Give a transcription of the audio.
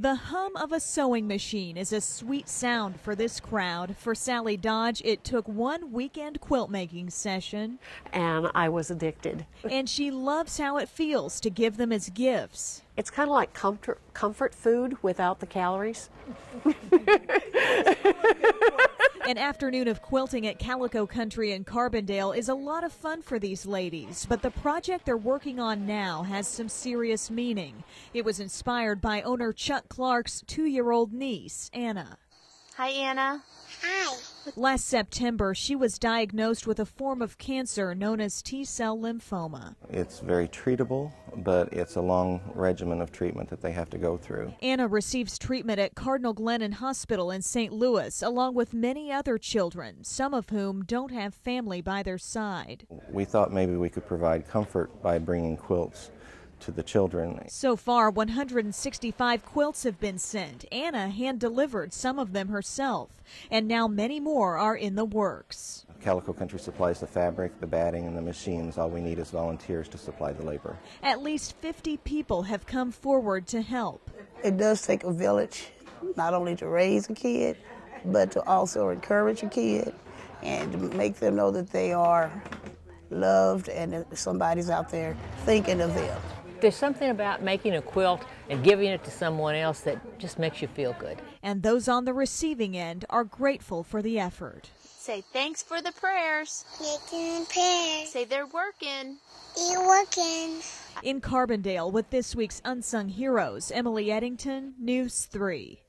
The hum of a sewing machine is a sweet sound for this crowd. For Sally Dodge, it took one weekend quilt making session. And I was addicted. And she loves how it feels to give them as gifts. It's kind of like comfort, comfort food without the calories. An afternoon of quilting at Calico Country in Carbondale is a lot of fun for these ladies, but the project they're working on now has some serious meaning. It was inspired by owner Chuck Clark's two year old niece, Anna. Hi, Anna. Hi. Last September, she was diagnosed with a form of cancer known as T cell lymphoma. It's very treatable, but it's a long regimen of treatment that they have to go through. Anna receives treatment at Cardinal Glennon Hospital in St. Louis, along with many other children, some of whom don't have family by their side. We thought maybe we could provide comfort by bringing quilts to the children. So far, 165 quilts have been sent. Anna hand delivered some of them herself, and now many more are in the works. Calico Country supplies the fabric, the batting, and the machines. All we need is volunteers to supply the labor. At least 50 people have come forward to help. It does take a village, not only to raise a kid, but to also encourage a kid and to make them know that they are loved and that somebody's out there thinking of them. There's something about making a quilt and giving it to someone else that just makes you feel good. And those on the receiving end are grateful for the effort. Say thanks for the prayers. Making prayers. Say they're working. You working. In Carbondale with this week's Unsung Heroes, Emily Eddington, News 3.